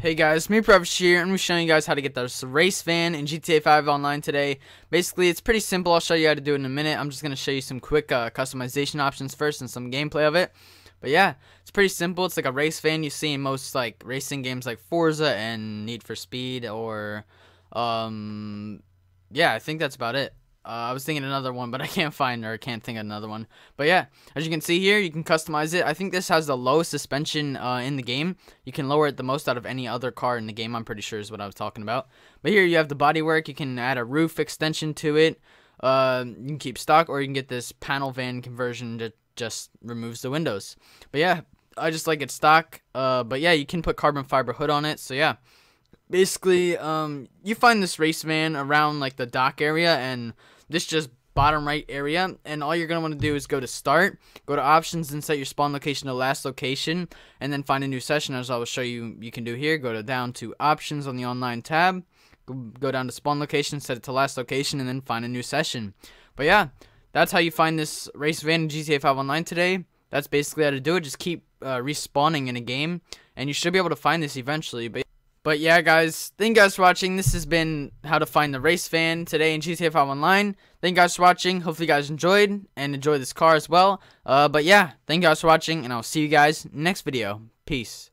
Hey guys, PureRedfish here, and we're showing you guys how to get this race van in GTA 5 Online today. Basically, it's pretty simple. I'll show you how to do it in a minute. I'm just going to show you some quick uh, customization options first and some gameplay of it. But yeah, it's pretty simple. It's like a race van you see in most like racing games like Forza and Need for Speed or um yeah, I think that's about it. Uh, I was thinking another one, but I can't find or can't think of another one. But yeah, as you can see here, you can customize it. I think this has the lowest suspension uh, in the game. You can lower it the most out of any other car in the game. I'm pretty sure is what I was talking about. But here you have the bodywork. You can add a roof extension to it. Uh, you can keep stock, or you can get this panel van conversion that just removes the windows. But yeah, I just like it stock. Uh, but yeah, you can put carbon fiber hood on it. So yeah basically um you find this race van around like the dock area and this just bottom right area and all you're going to want to do is go to start go to options and set your spawn location to last location and then find a new session as I will show you you can do here. Go to down to options on the online tab go down to spawn location set it to last location and then find a new session. But yeah that's how you find this race van in GTA 5 online today. That's basically how to do it. Just keep uh, respawning in a game and you should be able to find this eventually but but yeah, guys, thank you guys for watching. This has been how to find the race Fan today in GTA 5 Online. Thank you guys for watching. Hopefully you guys enjoyed and enjoy this car as well. Uh, but yeah, thank you guys for watching, and I'll see you guys next video. Peace.